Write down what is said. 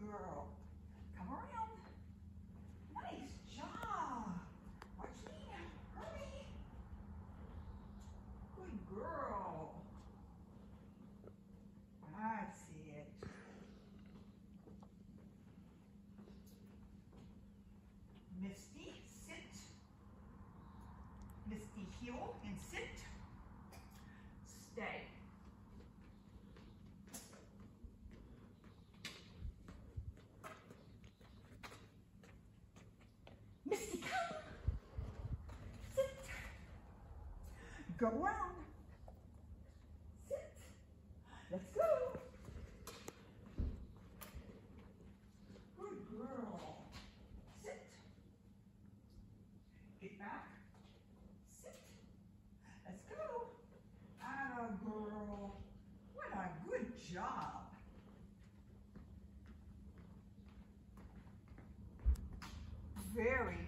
girl. Come around. Nice job. Joaquin, hurry. Good girl. That's it. Misty, sit. Misty, heel and sit. Go around. Sit. Let's go. Good girl. Sit. Get back. Sit. Let's go. Atta girl. What a good job. Very